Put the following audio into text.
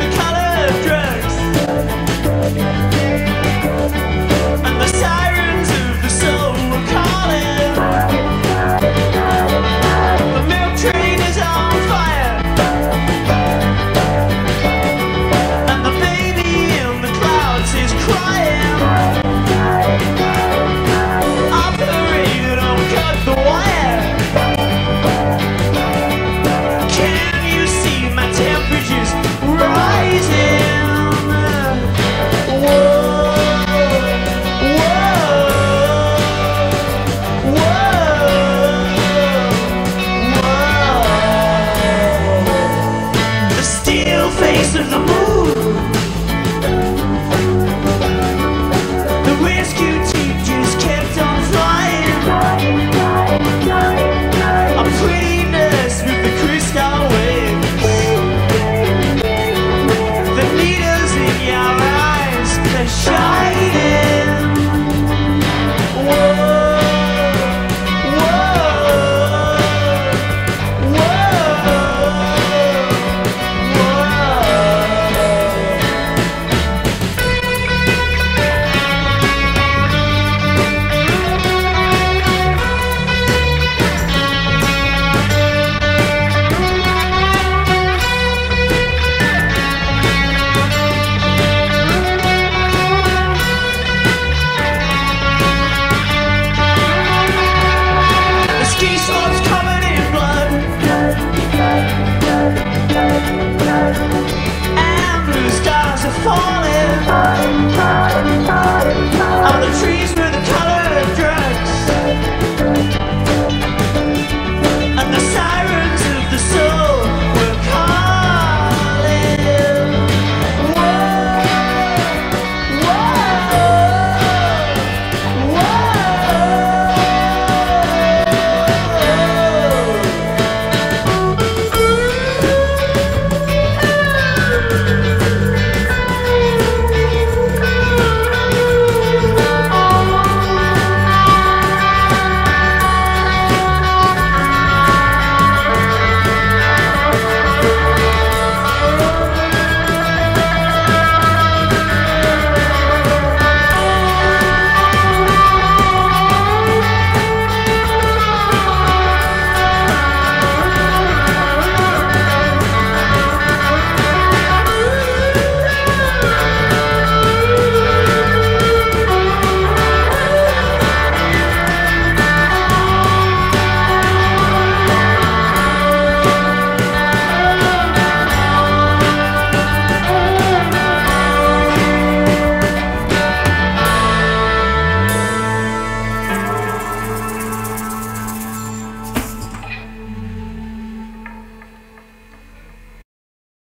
the color dress.